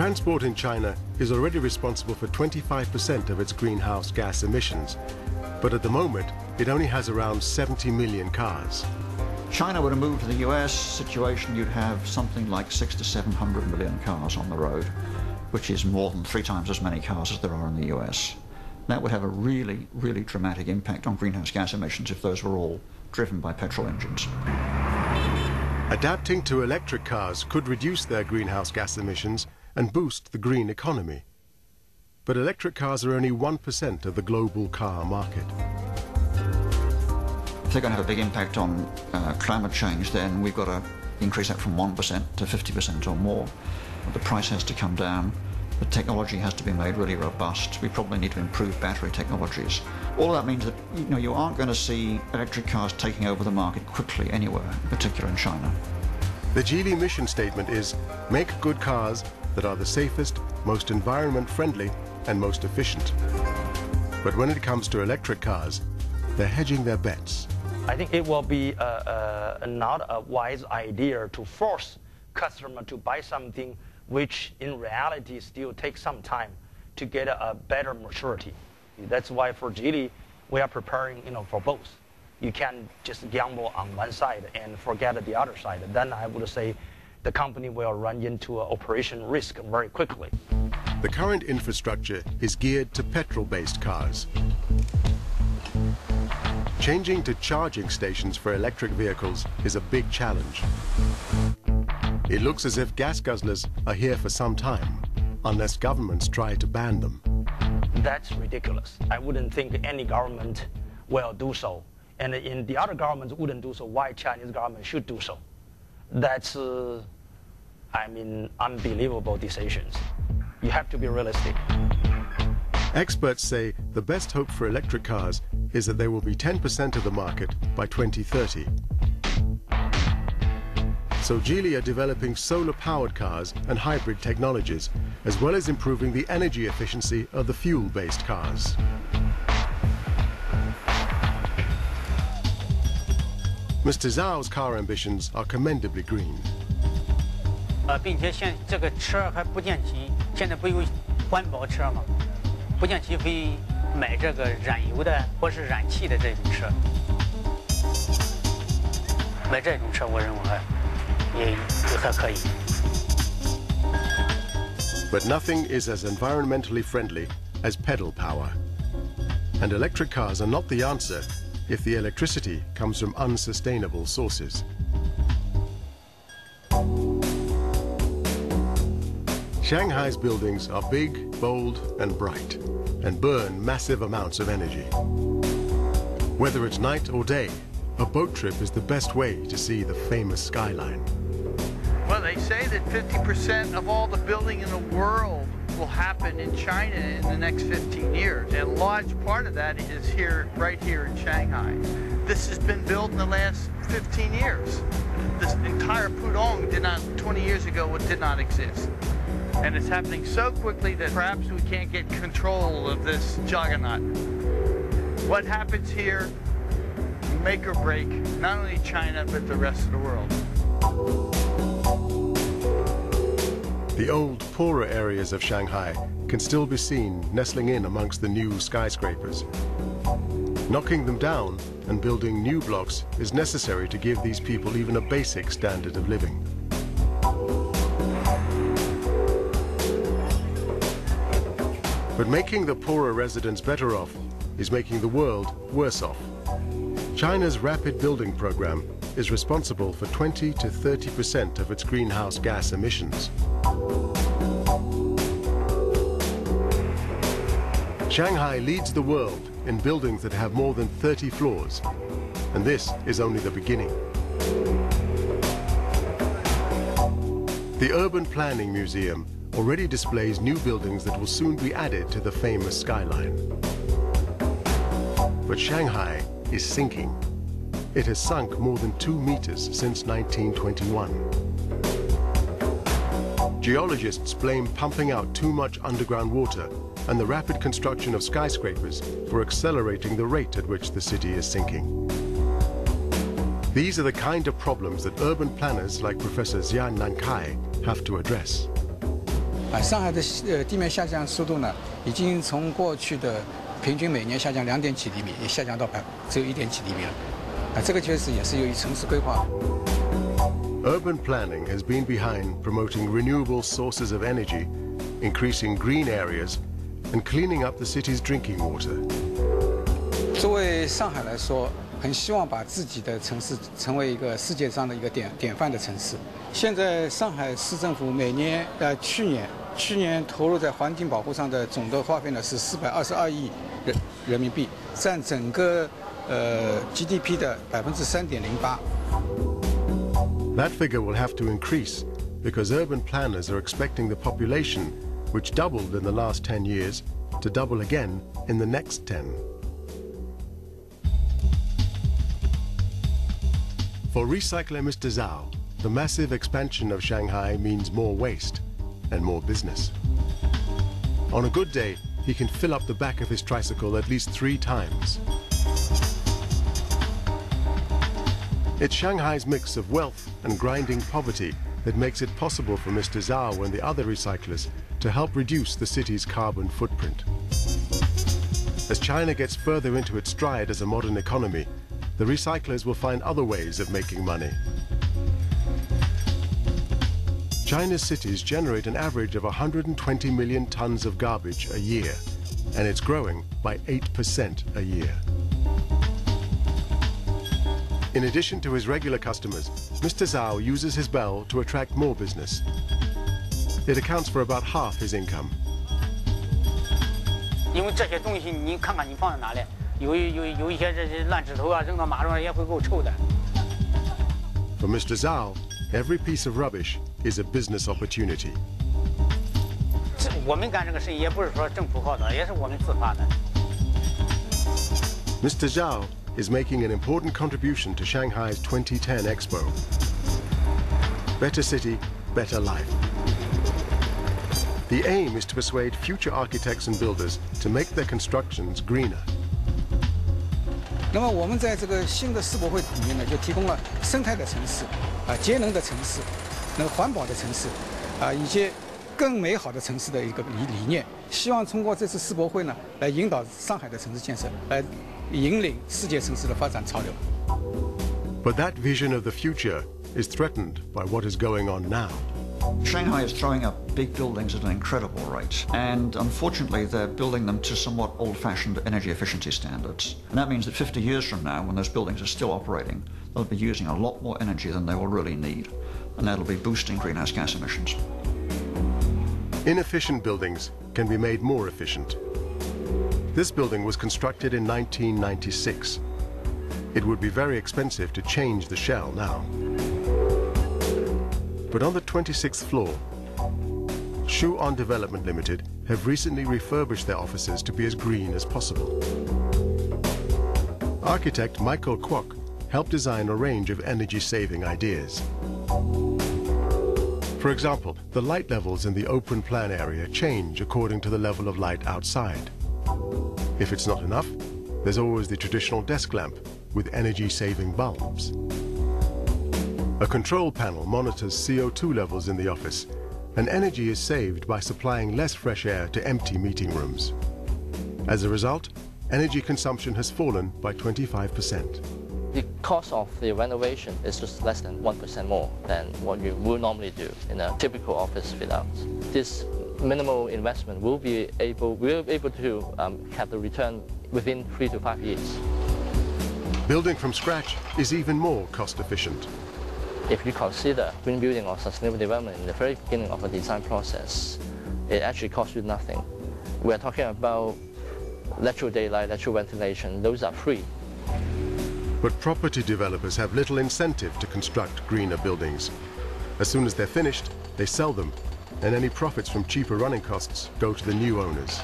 Transport in China is already responsible for 25% of its greenhouse gas emissions, but at the moment it only has around 70 million cars. China were to move to the US situation, you'd have something like six to 700 million cars on the road, which is more than three times as many cars as there are in the US. That would have a really, really dramatic impact on greenhouse gas emissions if those were all driven by petrol engines. Adapting to electric cars could reduce their greenhouse gas emissions and boost the green economy. But electric cars are only 1% of the global car market. If they're going to have a big impact on uh, climate change, then we've got to increase that from 1% to 50% or more. The price has to come down. The technology has to be made really robust. We probably need to improve battery technologies. All of that means that you know you aren't going to see electric cars taking over the market quickly anywhere, in particular in China. The Geely mission statement is make good cars that are the safest, most environment friendly and most efficient. But when it comes to electric cars, they're hedging their bets. I think it will be uh, uh, not a wise idea to force customer to buy something which in reality still takes some time to get a, a better maturity. That's why for Geely, we are preparing you know, for both. You can't just gamble on one side and forget the other side. Then I would say the company will run into operation risk very quickly. The current infrastructure is geared to petrol-based cars. Changing to charging stations for electric vehicles is a big challenge. It looks as if gas guzzlers are here for some time, unless governments try to ban them. That's ridiculous. I wouldn't think any government will do so. And in the other governments wouldn't do so, why Chinese government should do so? That's, uh, I mean, unbelievable decisions. You have to be realistic. Experts say the best hope for electric cars is that they will be 10% of the market by 2030. So Geely are developing solar-powered cars and hybrid technologies, as well as improving the energy efficiency of the fuel-based cars. Mr. Zhao's car ambitions are commendably green. 呃，并且现这个车还不见其现在不有环保车吗？不见其非买这个燃油的或是燃气的这种车。买这种车，我认为也还可以。But nothing is as environmentally friendly as pedal power. And electric cars are not the answer if the electricity comes from unsustainable sources. Shanghai's buildings are big, bold and bright and burn massive amounts of energy. Whether it's night or day, a boat trip is the best way to see the famous skyline. Well, they say that 50% of all the building in the world will happen in China in the next 15 years. And a large part of that is here, right here in Shanghai. This has been built in the last 15 years. This entire Pudong did not, 20 years ago, it did not exist. And it's happening so quickly that perhaps we can't get control of this juggernaut. What happens here, make or break, not only China, but the rest of the world. The old, poorer areas of Shanghai can still be seen nestling in amongst the new skyscrapers. Knocking them down and building new blocks is necessary to give these people even a basic standard of living. But making the poorer residents better off is making the world worse off. China's rapid building program is responsible for 20 to 30% of its greenhouse gas emissions. Shanghai leads the world in buildings that have more than 30 floors, and this is only the beginning. The Urban Planning Museum already displays new buildings that will soon be added to the famous skyline. But Shanghai is sinking. It has sunk more than two meters since 1921. Geologists blame pumping out too much underground water and the rapid construction of skyscrapers for accelerating the rate at which the city is sinking. These are the kind of problems that urban planners like Professor Xian Nankai have to address. 啊，上海的呃地面下降速度呢，已经从过去的平均每年下降两点几厘米，也下降到百只有一点几厘米了。 啊，这个确实也是由于城市规划。Urban planning has been behind promoting renewable sources of energy, increasing green areas, and cleaning up the city's drinking water. 作为上海来说，很希望把自己的城市成为一个世界上的一个典典范的城市。现在上海市政府每年呃去年去年投入在环境保护上的总的花费呢是四百二十二亿人人民币，占整个呃 GDP 的百分之三点零八。That figure will have to increase because urban planners are expecting the population, which doubled in the last 10 years, to double again in the next 10. For recycler Mr. Zhao, the massive expansion of Shanghai means more waste and more business. On a good day, he can fill up the back of his tricycle at least three times. It's Shanghai's mix of wealth and grinding poverty that makes it possible for Mr. Zhao and the other recyclers to help reduce the city's carbon footprint. As China gets further into its stride as a modern economy, the recyclers will find other ways of making money. China's cities generate an average of 120 million tons of garbage a year, and it's growing by 8% a year. In addition to his regular customers, Mr. Zhao uses his bell to attract more business. It accounts for about half his income. 因为这些东西你看看你放在哪里，有有有一些这些烂纸头啊，扔到马路上也会够臭的。For Mr. Zhao, every piece of rubbish is a business opportunity. 这我们干这个生意也不是说政府号召，也是我们自发的。Mr. Zhao is making an important contribution to Shanghai's 2010 Expo. Better city, better life. The aim is to persuade future architects and builders to make their constructions greener. 那么我们在这个新的世博会里面呢，就提供了生态的城市，啊，节能的城市，那个环保的城市，啊，以及更美好的城市的一个理理念。希望通过这次世博会呢，来引导上海的城市建设，来 引领世界城市的发展潮流。But that vision of the future is threatened by what is going on now. Shanghai is throwing up big buildings at an incredible rate, and unfortunately, they're building them to somewhat old fashioned energy efficiency standards. And that means that 50 years from now, when those buildings are still operating, they'll be using a lot more energy than they will really need, and that'll be boosting greenhouse gas emissions. Inefficient buildings can be made more efficient. this building was constructed in 1996. It would be very expensive to change the shell now. But on the 26th floor, Shui On Development Limited have recently refurbished their offices to be as green as possible. Architect Michael Kwok helped design a range of energy-saving ideas. For example, the light levels in the open plan area change according to the level of light outside. If it's not enough, there's always the traditional desk lamp with energy-saving bulbs. A control panel monitors CO2 levels in the office, and energy is saved by supplying less fresh air to empty meeting rooms. As a result, energy consumption has fallen by 25%. The cost of the renovation is just less than 1% more than what you would normally do in a typical office fit out. This minimal investment will be able, we'll be able to um, have the return within three to five years. Building from scratch is even more cost efficient. If you consider green building or sustainable development in the very beginning of a design process, it actually costs you nothing. We're talking about natural daylight, natural ventilation, those are free. But property developers have little incentive to construct greener buildings. As soon as they're finished, they sell them, and any profits from cheaper running costs go to the new owners.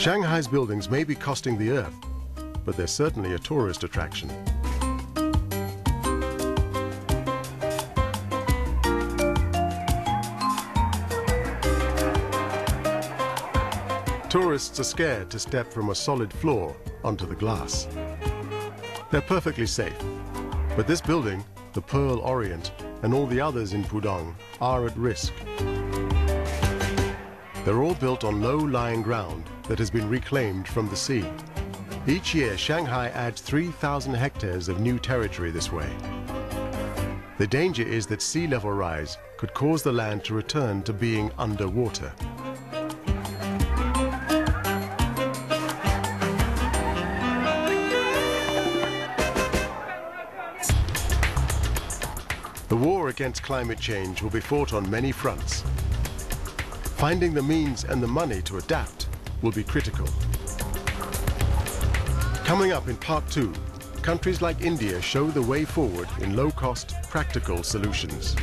Shanghai's buildings may be costing the earth, but they're certainly a tourist attraction. Tourists are scared to step from a solid floor onto the glass. They're perfectly safe, But this building, the Pearl Orient, and all the others in Pudong are at risk. They're all built on low-lying ground that has been reclaimed from the sea. Each year, Shanghai adds 3,000 hectares of new territory this way. The danger is that sea level rise could cause the land to return to being underwater. The war against climate change will be fought on many fronts. Finding the means and the money to adapt will be critical. Coming up in part two, countries like India show the way forward in low-cost, practical solutions.